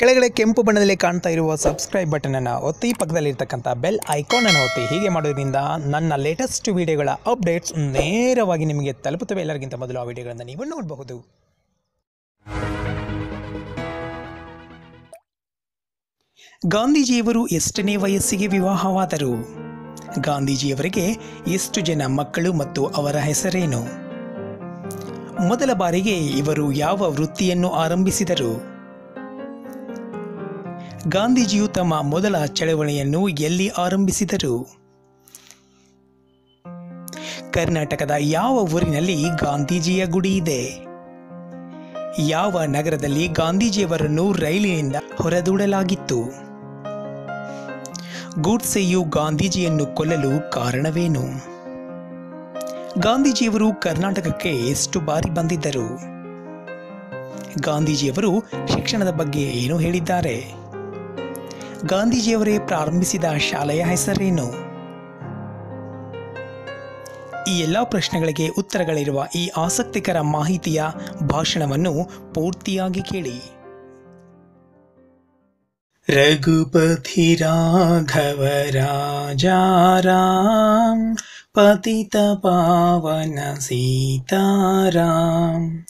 ಕೆಳಗಡೆ ಕೆಂಪು ಬಣ್ಣದಲ್ಲಿ ಕಾಣ್ತಾ ಇರುವ ಸಬ್ಸ್ಕ್ರೈಬ್ ಬಟನನ್ನು ಒತ್ತಿ, ಪಕ್ಕದಲ್ಲಿರ್ತಕ್ಕಂಥ ಬೆಲ್ ಐಕಾನನ್ನು ಒತ್ತಿ, ಹೀಗೆ ಮಾಡೋದ್ರಿಂದ ನನ್ನ ಲೇಟೆಸ್ಟ್ ವಿಡಿಯೋಗಳ ಅಪ್ಡೇಟ್ಸ್ ನೇರವಾಗಿ ನಿಮಗೆ ತಲುಪುತ್ತವೆ. ಎಲ್ಲರಿಗಿಂತ ಮೊದಲು ಆ ವಿಡಿಯೋಗಳನ್ನು ನೀವು ನೋಡಬಹುದು. ಗಾಂಧೀಜಿಯವರು ಎಷ್ಟನೇ ವಯಸ್ಸಿಗೆ ವಿವಾಹವಾದರು? ಗಾಂಧೀಜಿಯವರಿಗೆ ಎಷ್ಟು ಜನ ಮಕ್ಕಳು ಮತ್ತು ಅವರ ಹೆಸರೇನು? ಮೊದಲ ಬಾರಿಗೆ ಇವರು ಯಾವ ವೃತ್ತಿಯನ್ನು ಆರಂಭಿಸಿದರು? ಗಾಂಧೀಜಿಯು ತಮ್ಮ ಮೊದಲ ಚಳವಳಿಯನ್ನು ಎಲ್ಲಿ ಆರಂಭಿಸಿದರು? ಕರ್ನಾಟಕದ ಯಾವ ಊರಿನಲ್ಲಿ ಗಾಂಧೀಜಿಯ ಗುಡಿ ಇದೆ? ಯಾವ ನಗರದಲ್ಲಿ ಗಾಂಧೀಜಿಯವರನ್ನು ರೈಲಿನಿಂದ ಹೊರದೂಡಲಾಗಿತ್ತು? ಗೂಡ್ಸೆಯು ಗಾಂಧೀಜಿಯನ್ನು ಕೊಲ್ಲಲು ಕಾರಣವೇನು? ಗಾಂಧೀಜಿಯವರು ಕರ್ನಾಟಕಕ್ಕೆ ಎಷ್ಟು ಬಾರಿ ಬಂದಿದ್ದರು? ಗಾಂಧೀಜಿಯವರು ಶಿಕ್ಷಣದ ಬಗ್ಗೆ ಏನು ಹೇಳಿದ್ದಾರೆ? ಗಾಂಧೀಜಿಯವರೇ ಪ್ರಾರಂಭಿಸಿದ ಶಾಲೆಯ ಹೆಸರೇನು? ಈ ಎಲ್ಲ ಪ್ರಶ್ನೆಗಳಿಗೆ ಉತ್ತರಗಳಿರುವ ಈ ಆಸಕ್ತಿಕರ ಮಾಹಿತಿಯ ಭಾಷಣವನ್ನು ಪೂರ್ತಿಯಾಗಿ ಕೇಳಿ. ರಘುಪತಿ ರಾಘವ ರಾಜಾರಾಮ್ ಪತಿತ ಪಾವನ ಸೀತಾರಾಮ್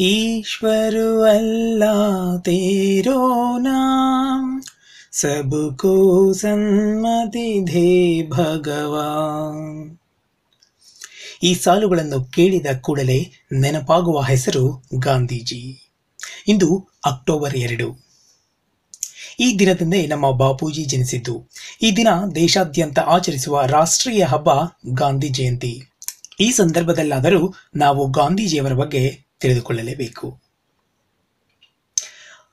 ಈಶ್ವರು ಅಲ್ಲ ತೇರೋ ನಾಮ್ सबको ಸನ್ಮತಿ ಧೇ ಭಗವಾನ್ ಈ ಸಾಲುಗಳನ್ನು ಕೇಳಿದ ಕೂಡಲೇ ನೆನಪಾಗುವ ಹೆಸರು ಗಾಂಧೀಜಿ ಇಂದು ಅಕ್ಟೋಬರ್ ಎರಡು ಈ ದಿನದಂದೇ ನಮ್ಮ ಬಾಪೂಜಿ ಜನಿಸಿದ್ದು ಈ ದಿನ ದೇಶಾದ್ಯಂತ ಆಚರಿಸುವ ರಾಷ್ಟ್ರೀಯ ಹಬ್ಬ ಗಾಂಧಿ ಜಯಂತಿ ಈ ಸಂದರ್ಭದಲ್ಲಾದರೂ ನಾವು ಗಾಂಧೀಜಿಯವರ ಬಗ್ಗೆ ತಿಳಿದುಕೊಳ್ಳಲೇಬೇಕು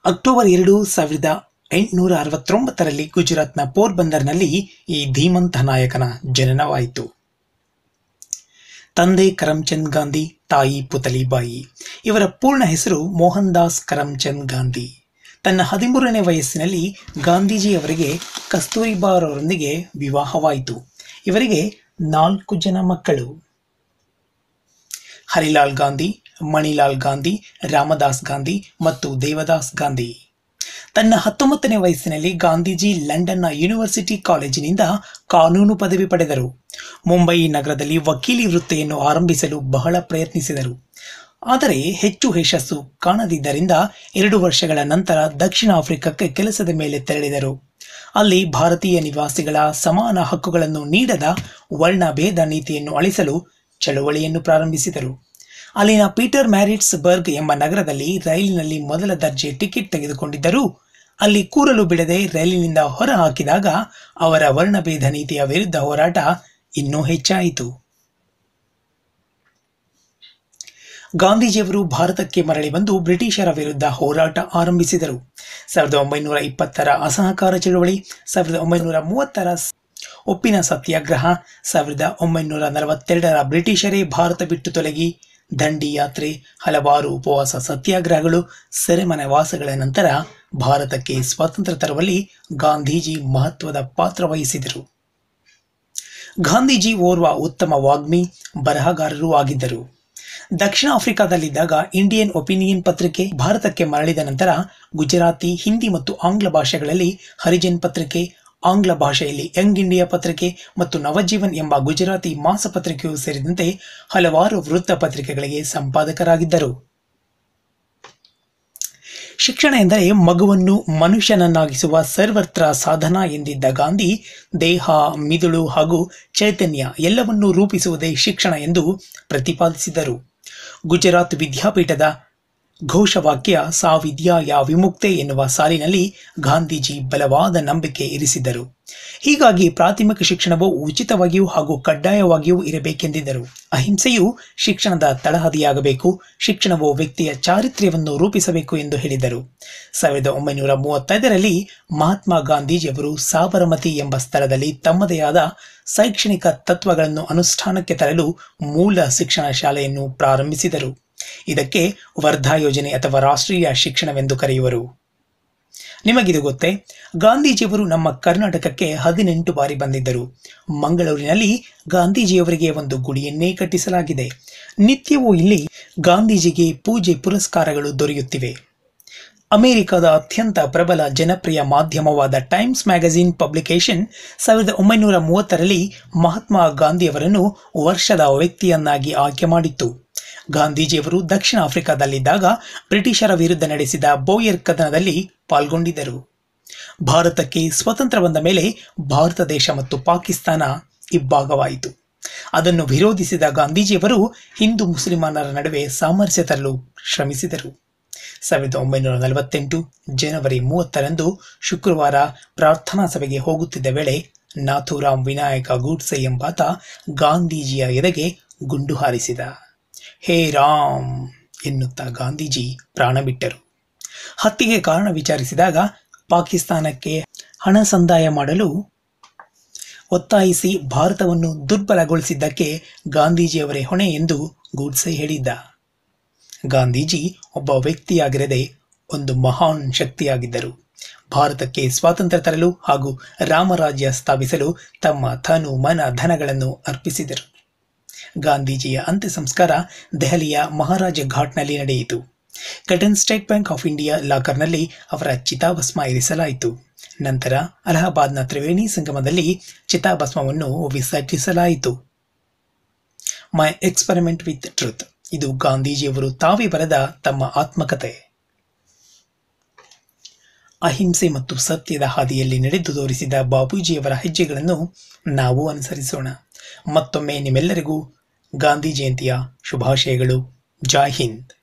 ಅಕ್ಟೋಬರ್ ಎರಡು ಸಾವಿರದ ಎಂಟುನೂರ ಅರವತ್ತೊಂಬತ್ತರಲ್ಲಿ ಗುಜರಾತ್ನ ಪೋರ್ಬಂದರ್ನಲ್ಲಿ ಈ ಧೀಮಂತ ನಾಯಕನ ಜನನವಾಯಿತು. ತಂದೆ ಕರಮ್ಚಂದ್ ಗಾಂಧಿ, ತಾಯಿ ಪುತಲಿಬಾಯಿ ಇವರ ಪೂರ್ಣ ಹೆಸರು ಮೋಹನ್ ದಾಸ್ ಕರಮ್ಚಂದ್ ಗಾಂಧಿ. ತನ್ನ ಹದಿಮೂರನೇ ವಯಸ್ಸಿನಲ್ಲಿ ಗಾಂಧೀಜಿ ಗಾಂಧೀಜಿಯವರಿಗೆ ಕಸ್ತೂರಿಬಾರವರೊಂದಿಗೆ ವಿವಾಹವಾಯಿತು. ಇವರಿಗೆ ನಾಲ್ಕು ಜನ ಮಕ್ಕಳು. ಹರಿಲಾಲ್ ಗಾಂಧಿ, ಮಣಿಲಾಲ್ ಗಾಂಧಿ, ರಾಮದಾಸ್ ಗಾಂಧಿ ಮತ್ತು ದೇವದಾಸ್ ಗಾಂಧಿ. ತನ್ನ ಹತ್ತೊಂಬತ್ತನೇ ವಯಸ್ಸಿನಲ್ಲಿ ಗಾಂಧೀಜಿ ಲಂಡನ್ನ ಯೂನಿವರ್ಸಿಟಿ ಕಾಲೇಜಿನಿಂದ ಕಾನೂನು ಪದವಿ ಪಡೆದರು. ಮುಂಬಯಿ ನಗರದಲ್ಲಿ ವಕೀಲಿ ವೃತ್ತಿಯನ್ನು ಆರಂಭಿಸಲು ಬಹಳ ಪ್ರಯತ್ನಿಸಿದರು. ಆದರೆ ಹೆಚ್ಚು ಯಶಸ್ಸು ಕಾಣದಿದ್ದರಿಂದ ಎರಡು ವರ್ಷಗಳ ನಂತರ ದಕ್ಷಿಣ ಆಫ್ರಿಕಾಕ್ಕೆ ಕೆಲಸದ ಮೇಲೆ ತೆರಳಿದರು. ಅಲ್ಲಿ ಭಾರತೀಯ ನಿವಾಸಿಗಳ ಸಮಾನ ಹಕ್ಕುಗಳನ್ನು ನೀಡದ ವರ್ಣಭೇದ ನೀತಿಯನ್ನು ಅಳಿಸಲು ಚಳುವಳಿಯನ್ನು ಪ್ರಾರಂಭಿಸಿದರು. ಅಲ್ಲಿನ ಪೀಟರ್ ಮ್ಯಾರಿಟ್ಸ್ ಬರ್ಗ್ ಎಂಬ ನಗರದಲ್ಲಿ ರೈಲಿನಲ್ಲಿ ಮೊದಲ ದರ್ಜೆ ಟಿಕೆಟ್ ತೆಗೆದುಕೊಂಡಿದ್ದರು. ಅಲ್ಲಿ ಕೂರಲು ಬಿಡದೆ ರೈಲಿನಿಂದ ಹೊರ ಹಾಕಿದಾಗ ಅವರ ವರ್ಣಭೇದ ನೀತಿಯ ವಿರುದ್ಧ ಹೋರಾಟ ಇನ್ನೂ ಹೆಚ್ಚಾಯಿತು. ಗಾಂಧೀಜಿಯವರು ಭಾರತಕ್ಕೆ ಮರಳಿ ಬಂದು ಬ್ರಿಟಿಷರ ವಿರುದ್ಧ ಹೋರಾಟ ಆರಂಭಿಸಿದರು. ಸಾವಿರದ ಒಂಬೈನೂರ ಇಪ್ಪತ್ತರ ಅಸಹಕಾರ ಚಳುವಳಿ, ಸಾವಿರದ ಒಂಬೈನೂರ ಮೂವತ್ತರ ಒಪ್ಪಿನ ಸತ್ಯಾಗ್ರಹ, ಸಾವಿರದ ಒಂಬೈನೂರ ನಲವತ್ತೆರಡರ ಬ್ರಿಟಿಷರೇ ಭಾರತ ಬಿಟ್ಟು ತೊಲಗಿ. ದಂಡಿ ಯಾತ್ರೆ ಹಲವಾರು ಉಪವಾಸ ಸತ್ಯಾಗ್ರಹಗಳು, ಸೆರೆಮನೆ ವಾಸಗಳ ನಂತರ ಭಾರತಕ್ಕೆ ಸ್ವಾತಂತ್ರ್ಯ ತರುವಲ್ಲಿ ಗಾಂಧೀಜಿ ಮಹತ್ವದ ಪಾತ್ರ ವಹಿಸಿದರು. ಗಾಂಧೀಜಿ ಓರ್ವ ಉತ್ತಮ ವಾಗ್ಮಿ, ಬರಹಗಾರರೂ ಆಗಿದ್ದರು. ದಕ್ಷಿಣ ಆಫ್ರಿಕಾದಲ್ಲಿದ್ದಾಗ ಇಂಡಿಯನ್ ಒಪಿನಿಯನ್ ಪತ್ರಿಕೆ ಭಾರತಕ್ಕೆ ಮರಳಿದ ನಂತರ ಗುಜರಾತಿ, ಹಿಂದಿ ಮತ್ತು ಆಂಗ್ಲ ಭಾಷೆಗಳಲ್ಲಿ ಹರಿಜನ್ ಪತ್ರಿಕೆ ಆಂಗ್ಲ ಭಾಷೆಯಲ್ಲಿ ಯಂಗ್ ಇಂಡಿಯಾ ಪತ್ರಿಕೆ ಮತ್ತು ನವಜೀವನ್ ಎಂಬ ಗುಜರಾತಿ ಮಾಸಪತ್ರಿಕೆಯೂ ಸೇರಿದಂತೆ ಹಲವಾರು ವೃತ್ತ ಪತ್ರಿಕೆಗಳಿಗೆ ಸಂಪಾದಕರಾಗಿದ್ದರು. ಶಿಕ್ಷಣ ಎಂದರೆ ಮಗುವನ್ನು ಮನುಷ್ಯನನ್ನಾಗಿಸುವ ಸರ್ವತ್ರ ಸಾಧನ ಎಂದಿದ್ದ ಗಾಂಧಿ, ದೇಹ, ಮಿದುಳು ಹಾಗೂ ಚೈತನ್ಯ ಎಲ್ಲವನ್ನೂ ರೂಪಿಸುವುದೇ ಶಿಕ್ಷಣ ಎಂದು ಪ್ರತಿಪಾದಿಸಿದರು. ಗುಜರಾತ್ ವಿದ್ಯಾಪೀಠದ ಘೋಷವಾಕ್ಯ ಯಾ ವಿಮುಕ್ತೆ ಎನ್ನುವ ಸಾಲಿನಲ್ಲಿ ಗಾಂಧೀಜಿ ಬಲವಾದ ನಂಬಿಕೆ ಇರಿಸಿದರು ಹೀಗಾಗಿ ಪ್ರಾಥಮಿಕ ಶಿಕ್ಷಣವು ಉಚಿತವಾಗಿಯೂ ಹಾಗೂ ಕಡ್ಡಾಯವಾಗಿಯೂ ಇರಬೇಕೆಂದಿದ್ದರು. ಅಹಿಂಸೆಯು ಶಿಕ್ಷಣದ ತಳಹದಿಯಾಗಬೇಕು, ಶಿಕ್ಷಣವು ವ್ಯಕ್ತಿಯ ಚಾರಿತ್ರ್ಯವನ್ನು ರೂಪಿಸಬೇಕು ಎಂದು ಹೇಳಿದರು ಸಾವಿರದ ಒಂಬೈನೂರ ಮೂವತ್ತೈದರಲ್ಲಿ ಮಹಾತ್ಮ ಗಾಂಧೀಜಿಯವರು ಸಾಬರಮತಿ ಎಂಬ ಸ್ಥಳದಲ್ಲಿ ತಮ್ಮದೇ ಆದ ಶೈಕ್ಷಣಿಕ ತತ್ವಗಳನ್ನು ಅನುಷ್ಠಾನಕ್ಕೆ ತರಲು ಮೂಲ ಶಿಕ್ಷಣ ಶಾಲೆಯನ್ನು ಪ್ರಾರಂಭಿಸಿದರು. ಇದಕ್ಕೆ ವರ್ಧಾ ಯೋಜನೆ ಅಥವಾ ರಾಷ್ಟ್ರೀಯ ಶಿಕ್ಷಣವೆಂದು ಕರೆಯುವರು. ನಿಮಗಿದು ಗೊತ್ತೇ, ಗಾಂಧೀಜಿಯವರು ನಮ್ಮ ಕರ್ನಾಟಕಕ್ಕೆ ಹದಿನೆಂಟು ಬಾರಿ ಬಂದಿದ್ದರು. ಮಂಗಳೂರಿನಲ್ಲಿ ಗಾಂಧೀಜಿಯವರಿಗೆ ಒಂದು ಗುಡಿಯನ್ನೇ ಕಟ್ಟಿಸಲಾಗಿದೆ. ನಿತ್ಯವೂ ಇಲ್ಲಿ ಗಾಂಧೀಜಿಗೆ ಪೂಜೆ ಪುರಸ್ಕಾರಗಳು ದೊರೆಯುತ್ತಿವೆ. ಅಮೆರಿಕದ ಅತ್ಯಂತ ಪ್ರಬಲ ಜನಪ್ರಿಯ ಮಾಧ್ಯಮವಾದ ಟೈಮ್ಸ್ ಮ್ಯಾಗಜೀನ್ ಪಬ್ಲಿಕೇಶನ್ ಸಾವಿರದ ಒಂಬೈನೂರ ಮೂವತ್ತರಲ್ಲಿ ಮಹಾತ್ಮ ಗಾಂಧಿಯವರನ್ನು ವರ್ಷದ ವ್ಯಕ್ತಿಯನ್ನಾಗಿ ಆಯ್ಕೆ ಮಾಡಿತ್ತು. ಗಾಂಧೀಜಿಯವರು ದಕ್ಷಿಣ ಆಫ್ರಿಕಾದಲ್ಲಿದ್ದಾಗ ಬ್ರಿಟಿಷರ ವಿರುದ್ಧ ನಡೆಸಿದ ಬೋಯರ್ ಕದನದಲ್ಲಿ ಪಾಲ್ಗೊಂಡಿದ್ದರು. ಭಾರತಕ್ಕೆ ಸ್ವತಂತ್ರ ಬಂದ ಮೇಲೆ ಭಾರತ ದೇಶ ಮತ್ತು ಪಾಕಿಸ್ತಾನ ಇಬ್ಬಾಗವಾಯಿತು ಅದನ್ನು ವಿರೋಧಿಸಿದ ಗಾಂಧೀಜಿಯವರು ಹಿಂದೂ ಮುಸ್ಲಿಮಾನರ ನಡುವೆ ಸಾಮರಸ್ಯ ತರಲು ಶ್ರಮಿಸಿದರು. ಸಾವಿರದ ಒಂಬೈನೂರ ನಲವತ್ತೆಂಟು ಜನವರಿ ಮೂವತ್ತರಂದು ಶುಕ್ರವಾರ ಪ್ರಾರ್ಥನಾ ಸಭೆಗೆ ಹೋಗುತ್ತಿದ್ದ ವೇಳೆ ನಾಥೂರಾಮ್ ವಿನಾಯಕ ಗೂಡ್ಸೆ ಎಂಬಾತ ಗಾಂಧೀಜಿಯ ಎದೆಗೆ ಗುಂಡು ಹಾರಿಸಿದ. ಹೇ ರಾಮ್ ಎನ್ನುತ್ತಾ ಗಾಂಧೀಜಿ ಪ್ರಾಣ ಬಿಟ್ಟರು. ಹತ್ಯೆಗೆ ಕಾರಣ ವಿಚಾರಿಸಿದಾಗ ಪಾಕಿಸ್ತಾನಕ್ಕೆ ಹಣ ಸಂದಾಯ ಮಾಡಲು ಒತ್ತಾಯಿಸಿ ಭಾರತವನ್ನು ದುರ್ಬಲಗೊಳಿಸಿದ್ದಕ್ಕೆ ಗಾಂಧೀಜಿಯವರೇ ಹೊಣೆ ಎಂದು ಗೂಡ್ಸೆ ಹೇಳಿದ್ದ. ಗಾಂಧೀಜಿ ಒಬ್ಬ ವ್ಯಕ್ತಿಯಾಗಿರದೆ ಒಂದು ಮಹಾನ್ ಶಕ್ತಿಯಾಗಿದ್ದರು. ಭಾರತಕ್ಕೆ ಸ್ವಾತಂತ್ರ್ಯ ತರಲು ಹಾಗೂ ರಾಮರಾಜ್ಯ ಸ್ಥಾಪಿಸಲು ತಮ್ಮ ತನು ಮನ ಧನಗಳನ್ನು ಅರ್ಪಿಸಿದರು. ಗಾಂಧೀಜಿಯ ಅಂತ್ಯ ಸಂಸ್ಕಾರ ದೆಹಲಿಯ ಮಹಾರಾಜ ಘಾಟ್ನಲ್ಲಿ ನಡೆಯಿತು. Cuttack state bank of India ಲಾಕರ್ನಲ್ಲಿ ಅವರ ಚಿತಾಭಸ್ಮ ಇರಿಸಲಾಯಿತು. ನಂತರ ಅಲಹಾಬಾದ್ನ ತ್ರಿವೇಣಿ ಸಂಗಮದಲ್ಲಿ ಚಿತಾಭಸ್ಮವನ್ನು ವಿಸರ್ಜಿಸಲಾಯಿತು. ಮೈ ಎಕ್ಸ್ಪೆರಿಮೆಂಟ್ ವಿತ್ ಟ್ರೂತ್ ಇದು ಗಾಂಧೀಜಿಯವರು ತಾವೇ ಬರೆದ ತಮ್ಮ ಆತ್ಮಕತೆ ಅಹಿಂಸೆ ಮತ್ತು ಸತ್ಯದ ಹಾದಿಯಲ್ಲಿ ನಡೆದು ತೋರಿಸಿದ ಬಾಪೂಜಿಯವರ ಹೆಜ್ಜೆಗಳನ್ನು ನಾವು ಅನುಸರಿಸೋಣ. ಮತ್ತೊಮ್ಮೆ ನಿಮ್ಮೆಲ್ಲರಿಗೂ ಗಾಂಧಿ ಜಯಂತಿಯ ಶುಭಾಶಯಗಳು. ಜೈ ಹಿಂದ್.